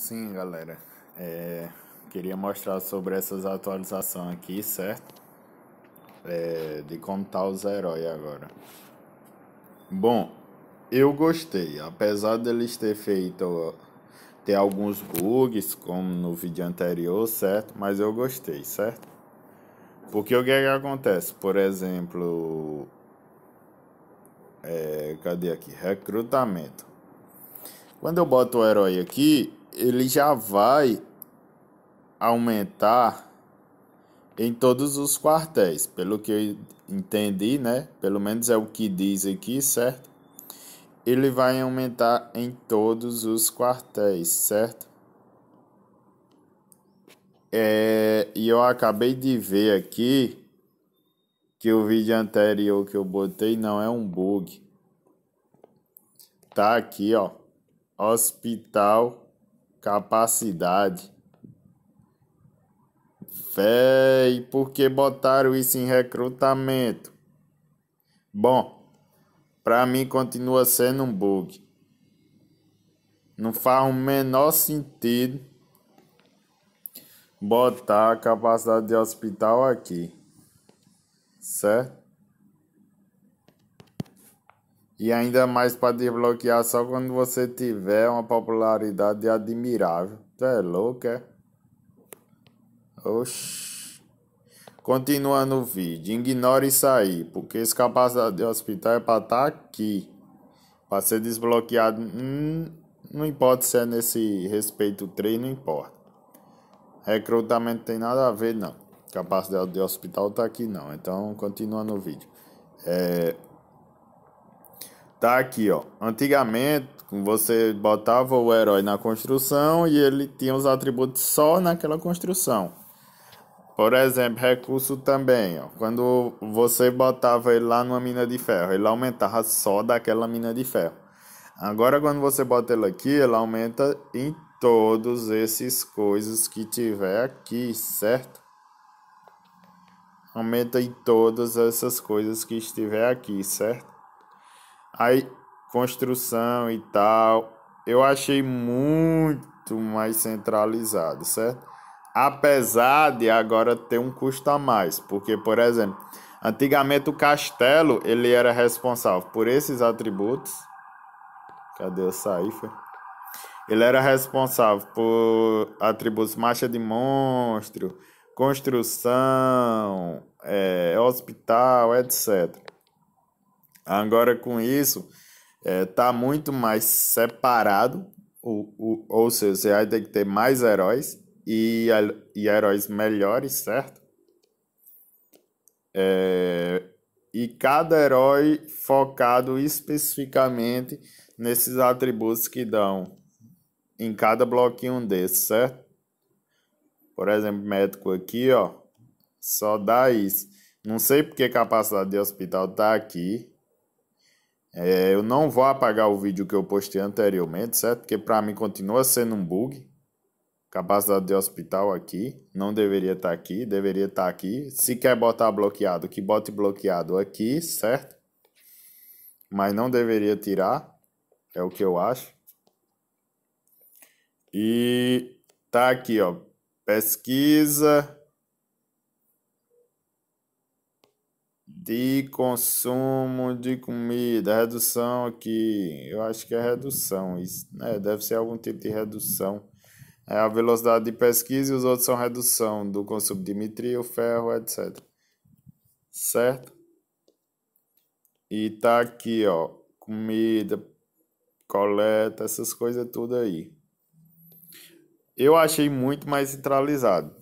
Sim, galera. É, queria mostrar sobre essas atualizações aqui, certo? É, de como tá os heróis agora. Bom, eu gostei. Apesar deles ter feito ter alguns bugs, como no vídeo anterior, certo? Mas eu gostei, certo? Porque o que, é que acontece? Por exemplo, é, cadê aqui? Recrutamento. Quando eu boto o herói aqui, ele já vai aumentar em todos os quartéis, pelo que eu entendi, né? Pelo menos é o que diz aqui, certo? Ele vai aumentar em todos os quartéis, certo? É, e eu acabei de ver aqui que o vídeo anterior que eu botei não é um bug. Tá aqui, ó. Hospital capacidade. Véi, por que botaram isso em recrutamento? Bom, para mim continua sendo um bug. Não faz o menor sentido botar a capacidade de hospital aqui. Certo? E ainda mais para desbloquear só quando você tiver uma popularidade admirável. Tu é louco, é? Oxi. Continuando o vídeo. Ignore isso aí, porque esse capacidade de hospital é para estar tá aqui. Para ser desbloqueado. Hum, não importa se é nesse respeito 3, não importa. Recrutamento tem nada a ver, não. Capacidade de hospital tá aqui, não. Então, continuando o vídeo. É, Tá aqui, ó. Antigamente, você botava o herói na construção e ele tinha os atributos só naquela construção. Por exemplo, recurso também, ó. Quando você botava ele lá numa mina de ferro, ele aumentava só daquela mina de ferro. Agora, quando você bota ele aqui, ele aumenta em todos esses coisas que tiver aqui, certo? Aumenta em todas essas coisas que estiver aqui, certo? Aí, construção e tal, eu achei muito mais centralizado, certo? Apesar de agora ter um custo a mais, porque, por exemplo, antigamente o castelo, ele era responsável por esses atributos. Cadê o sair, foi? Ele era responsável por atributos marcha de monstro, construção, é, hospital, etc. Agora com isso, é, tá muito mais separado, o, o, ou seja, você vai ter que ter mais heróis e, e heróis melhores, certo? É, e cada herói focado especificamente nesses atributos que dão em cada bloquinho desse, certo? Por exemplo, médico aqui, ó, só dá isso. Não sei porque capacidade de hospital tá aqui, é, eu não vou apagar o vídeo que eu postei anteriormente, certo? Porque para mim continua sendo um bug. Capacidade de hospital aqui. Não deveria estar tá aqui, deveria estar tá aqui. Se quer botar bloqueado, que bote bloqueado aqui, certo? Mas não deveria tirar. É o que eu acho. E tá aqui, ó. Pesquisa de consumo de comida, redução aqui, eu acho que é redução, isso, né? deve ser algum tipo de redução. É a velocidade de pesquisa e os outros são redução do consumo de nitril, ferro, etc. Certo? E tá aqui, ó, comida, coleta, essas coisas tudo aí. Eu achei muito mais centralizado.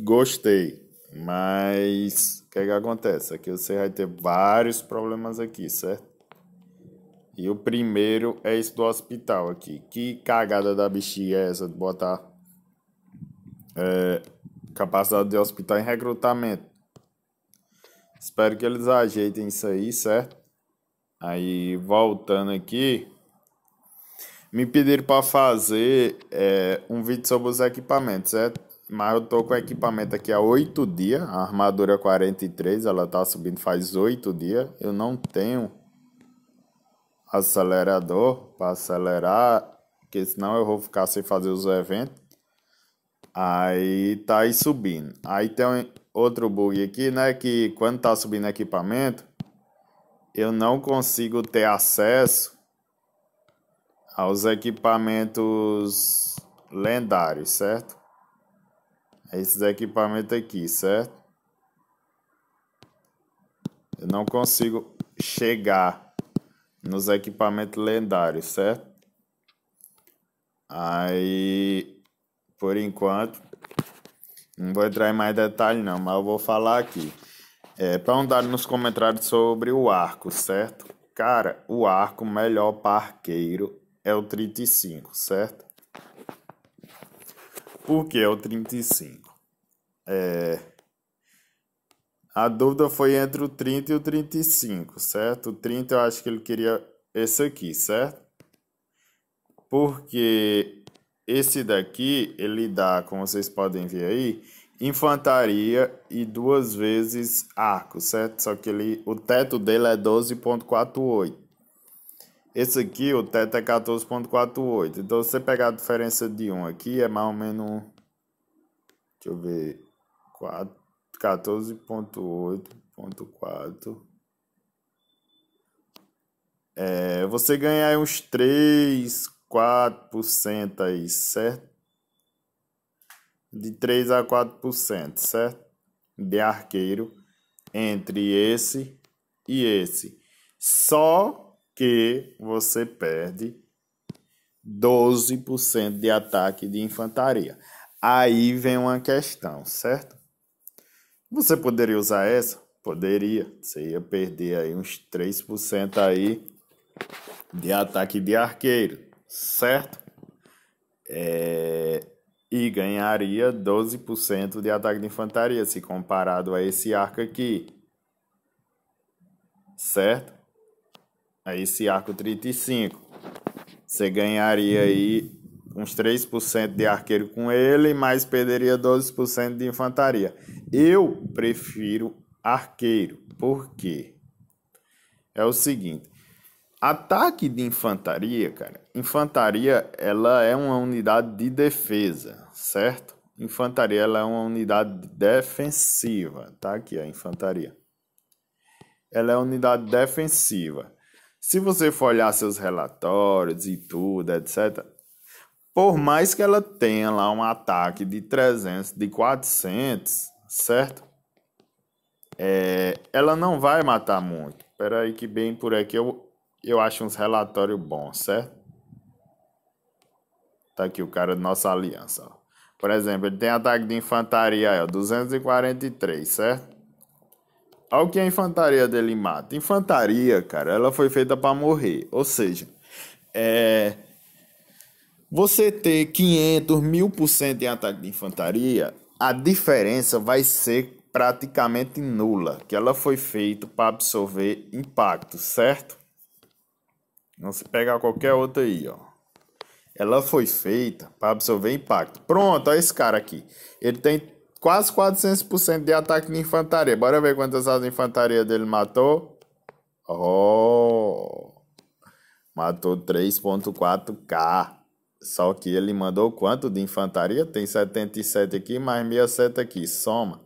Gostei. Mas o que, é que acontece? Aqui você vai ter vários problemas aqui, certo? E o primeiro é esse do hospital aqui. Que cagada da bexiga é essa de botar é, capacidade de hospital em recrutamento? Espero que eles ajeitem isso aí, certo? Aí, voltando aqui, me pediram para fazer é, um vídeo sobre os equipamentos, certo? Mas eu tô com o equipamento aqui há oito dias. A armadura 43, ela tá subindo faz oito dias. Eu não tenho acelerador para acelerar porque senão eu vou ficar sem fazer os eventos. Aí tá aí subindo. Aí tem outro bug aqui, né? Que quando tá subindo equipamento, eu não consigo ter acesso aos equipamentos lendários, certo? Esses equipamentos aqui, certo? Eu não consigo chegar nos equipamentos lendários, certo? Aí, por enquanto, não vou entrar em mais detalhes não, mas eu vou falar aqui. É, dar nos comentários sobre o arco, certo? Cara, o arco melhor parqueiro é o 35, certo? Por que é o 35? É... A dúvida foi entre o 30 e o 35, certo? O 30 eu acho que ele queria esse aqui, certo? Porque esse daqui, ele dá, como vocês podem ver aí, infantaria e duas vezes arco, certo? Só que ele, o teto dele é 12.48. Esse aqui, o teto é 14.48. Então, se você pegar a diferença de um aqui, é mais ou menos... Deixa eu ver... 14.8.4... É, você ganha aí uns 3, 4% aí, certo? de 3 a 4%, certo? De arqueiro entre esse e esse. Só que você perde 12% de ataque de infantaria. Aí vem uma questão, certo? Você poderia usar essa? Poderia. Você ia perder aí uns 3% aí de ataque de arqueiro, certo? É, e ganharia 12% de ataque de infantaria, se comparado a esse arco aqui. Certo? A esse arco 35. Você ganharia aí uns 3% de arqueiro com ele, mas perderia 12% de infantaria. Eu prefiro arqueiro. Por quê? É o seguinte, Ataque de infantaria, cara. Infantaria, ela é uma unidade de defesa, certo? Infantaria, ela é uma unidade defensiva, tá? Aqui a infantaria. Ela é unidade defensiva. Se você for olhar seus relatórios e tudo, etc., por mais que ela tenha lá um ataque de 300, de 400, certo? É, ela não vai matar muito. Espera aí que bem por aqui eu eu acho uns relatórios bons, certo? Tá aqui o cara da nossa aliança, ó. Por exemplo, ele tem ataque de infantaria aí, ó, 243, certo? Olha o que a infantaria dele mata. Infantaria, cara, ela foi feita para morrer. Ou seja, é... Você ter 500, 1000% de ataque de infantaria, a diferença vai ser praticamente nula. Que ela foi feita para absorver impacto, certo? Não se pega qualquer outra aí, ó. Ela foi feita para absorver impacto. Pronto, olha esse cara aqui. Ele tem quase 400% de ataque de infantaria. Bora ver quantas de infantaria dele matou. Oh! Matou 3.4k. Só que ele mandou quanto de infantaria? Tem 77 aqui, mais 67 aqui. Soma.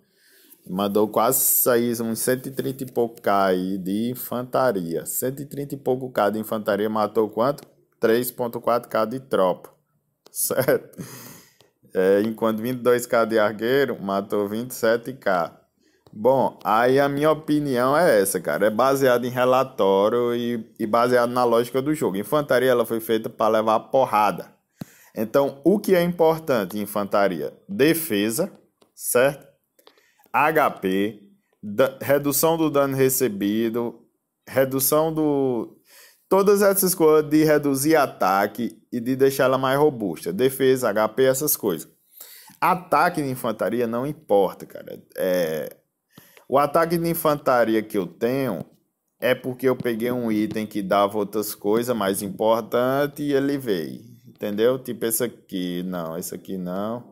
Mandou quase sair uns 130 e pouco K aí de infantaria. 130 e pouco K de infantaria matou quanto? 3.4K de tropa. Certo? É, enquanto 22K de arqueiro matou 27K. Bom, aí a minha opinião é essa, cara. É baseado em relatório e, e baseado na lógica do jogo. Infantaria ela foi feita para levar porrada. Então, o que é importante em infantaria? Defesa, certo? HP, redução do dano recebido, redução do. Todas essas coisas de reduzir ataque e de deixar ela mais robusta. Defesa, HP, essas coisas. Ataque de infantaria não importa, cara. É... O ataque de infantaria que eu tenho é porque eu peguei um item que dava outras coisas mais importantes e ele veio. Entendeu? Tipo esse aqui. Não, esse aqui não.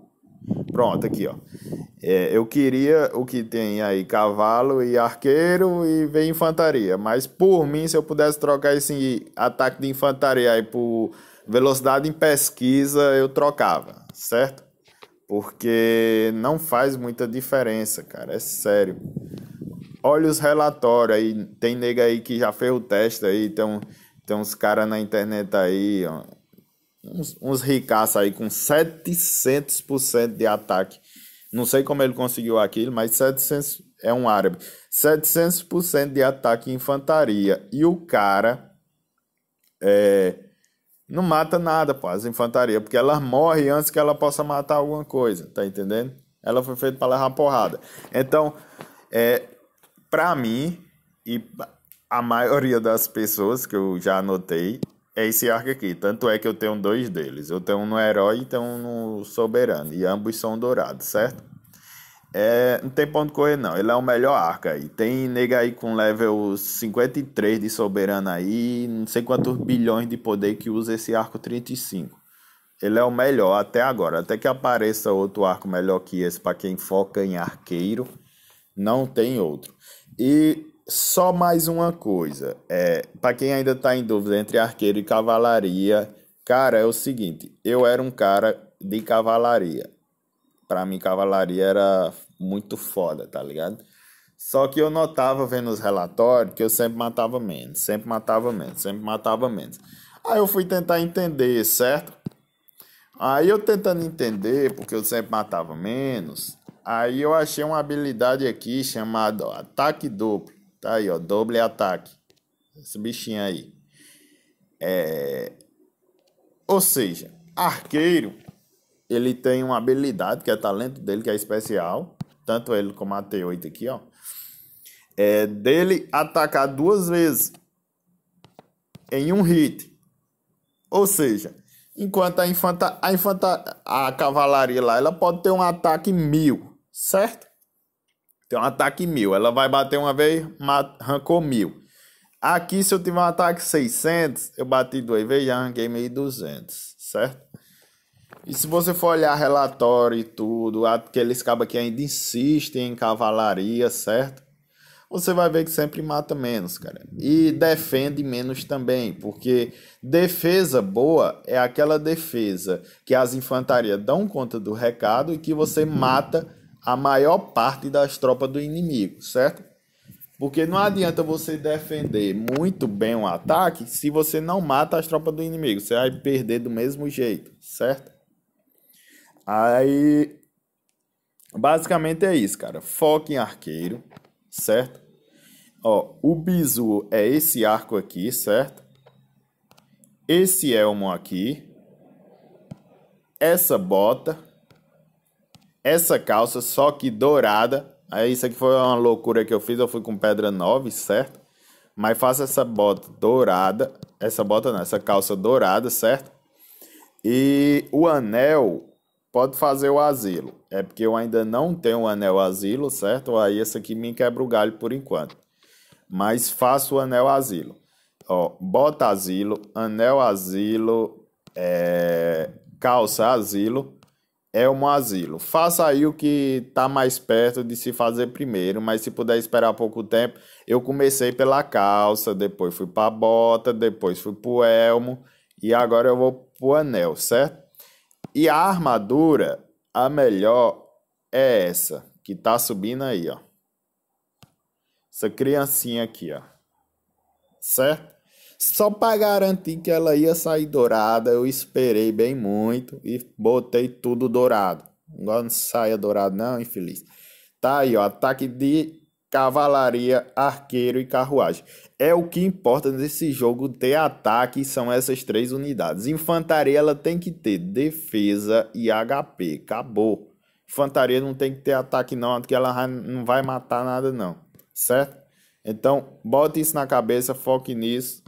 Pronto, aqui, ó. É, eu queria o que tem aí, cavalo e arqueiro e vem infantaria. Mas por mim, se eu pudesse trocar esse ataque de infantaria aí por velocidade em pesquisa eu trocava, certo? Porque não faz muita diferença, cara, é sério. Olha os relatórios aí, tem nega aí que já fez o teste aí, tem, tem uns caras na internet aí, ó, uns, uns ricaços aí com 700% de ataque. Não sei como ele conseguiu aquilo, mas 700 é um árabe. 700% de ataque em infantaria. E o cara é, não mata nada, pô, as infantaria, porque ela morre antes que ela possa matar alguma coisa, tá entendendo? Ela foi feita para levar porrada. Então, é, para mim e a maioria das pessoas que eu já anotei é esse arco aqui. Tanto é que eu tenho dois deles. Eu tenho um no herói e tenho um no soberano. E ambos são dourados, certo? É, não tem ponto correr, não. Ele é o melhor arco aí. Tem nega aí com level 53 de soberano aí, não sei quantos bilhões de poder que usa esse arco 35. Ele é o melhor até agora. Até que apareça outro arco melhor que esse para quem foca em arqueiro, não tem outro. E só mais uma coisa, é, para quem ainda está em dúvida entre arqueiro e cavalaria, cara, é o seguinte, eu era um cara de cavalaria para mim cavalaria era muito foda, tá ligado? Só que eu notava vendo os relatórios que eu sempre matava menos, sempre matava menos, sempre matava menos. Aí eu fui tentar entender, certo? Aí eu tentando entender, porque eu sempre matava menos, aí eu achei uma habilidade aqui chamada ataque duplo. Tá aí, ó, doble ataque. Esse bichinho aí. É... Ou seja, arqueiro ele tem uma habilidade, que é talento dele, que é especial. Tanto ele como a T8 aqui, ó. É dele atacar duas vezes em um hit. Ou seja, enquanto a infanta, a infanta, a cavalaria lá, ela pode ter um ataque mil, certo? Tem um ataque mil. Ela vai bater uma vez, arrancou mil. Aqui, se eu tiver um ataque 600, eu bati duas vezes e arranquei 1.200, certo? E se você for olhar relatório e tudo, aqueles cabos que ainda insistem em cavalaria, certo? Você vai ver que sempre mata menos, cara. E defende menos também, porque defesa boa é aquela defesa que as infantarias dão conta do recado e que você mata a maior parte das tropas do inimigo, certo? Porque não adianta você defender muito bem um ataque se você não mata as tropas do inimigo. Você vai perder do mesmo jeito, certo? Aí, basicamente é isso, cara. Foca em arqueiro, certo? Ó, o bizu é esse arco aqui, certo? Esse elmo aqui. Essa bota. Essa calça, só que dourada. Aí isso aqui foi uma loucura que eu fiz. Eu fui com pedra 9, certo? Mas faça essa bota dourada. Essa bota não, essa calça dourada, certo? E o anel pode fazer o asilo. É porque eu ainda não tenho o anel asilo, certo? Aí esse aqui me quebra o galho por enquanto. Mas faço o anel asilo. Ó, bota asilo, anel asilo, é, calça asilo, é um asilo. Faça aí o que tá mais perto de se fazer primeiro, mas se puder esperar pouco tempo, eu comecei pela calça, depois fui para bota, depois fui pro elmo e agora eu vou pro anel, certo? E a armadura, a melhor é essa, que tá subindo aí, ó. Essa criancinha aqui, ó. Certo? Só para garantir que ela ia sair dourada, eu esperei bem muito e botei tudo dourado. Agora não saia dourado não, infeliz. Tá aí, ó, ataque de cavalaria, arqueiro e carruagem. É o que importa nesse jogo ter ataque, são essas três unidades. Infantaria ela tem que ter defesa e HP, acabou. Infantaria não tem que ter ataque não, porque ela não vai matar nada não, certo? Então, bote isso na cabeça, foque nisso,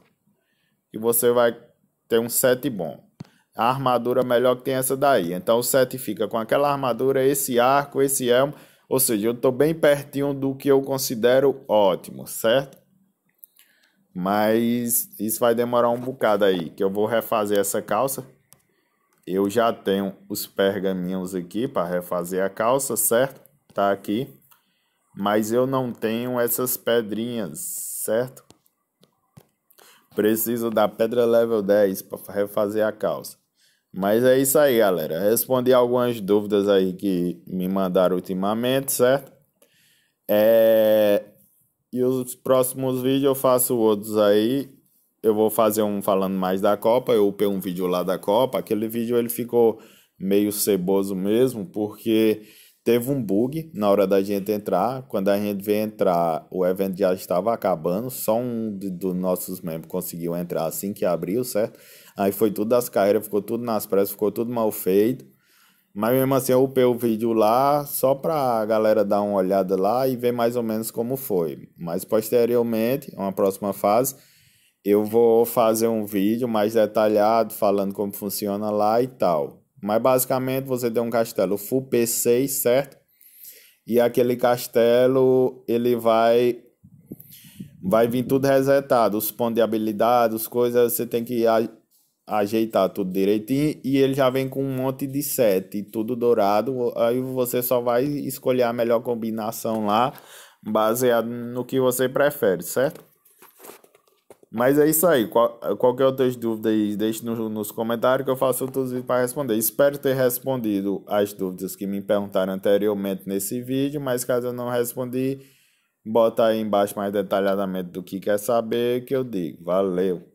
e você vai ter um set bom. A armadura melhor que tem essa daí. Então o set fica com aquela armadura, esse arco, esse elmo ou seja, eu estou bem pertinho do que eu considero ótimo, certo? Mas isso vai demorar um bocado aí, que eu vou refazer essa calça. Eu já tenho os pergaminhos aqui para refazer a calça, certo? Tá aqui. Mas eu não tenho essas pedrinhas, certo? Preciso da pedra level 10 para refazer a calça. Mas é isso aí, galera. Respondi algumas dúvidas aí que me mandaram ultimamente, certo? É... E os próximos vídeos eu faço outros aí. Eu vou fazer um falando mais da Copa. Eu upei um vídeo lá da Copa. Aquele vídeo ele ficou meio ceboso mesmo, porque teve um bug na hora da gente entrar. Quando a gente veio entrar, o evento já estava acabando. Só um dos nossos membros conseguiu entrar assim que abriu, certo? Aí foi tudo das carreiras, ficou tudo nas pressas, ficou tudo mal feito. Mas mesmo assim eu upei o vídeo lá só pra galera dar uma olhada lá e ver mais ou menos como foi. Mas posteriormente, uma próxima fase, eu vou fazer um vídeo mais detalhado falando como funciona lá e tal. Mas basicamente você tem um castelo full P6, certo? E aquele castelo, ele vai vai vir tudo resetado, os pontos de habilidade, as coisas, você tem que ajeitar tudo direitinho e ele já vem com um monte de set, tudo dourado, aí você só vai escolher a melhor combinação lá, baseado no que você prefere, certo? Mas é isso aí. Qual, qualquer outras dúvidas, deixe no, nos comentários que eu faço outros vídeos para responder. Espero ter respondido as dúvidas que me perguntaram anteriormente nesse vídeo, mas caso eu não respondi, bota aí embaixo mais detalhadamente do que quer saber que eu digo. Valeu!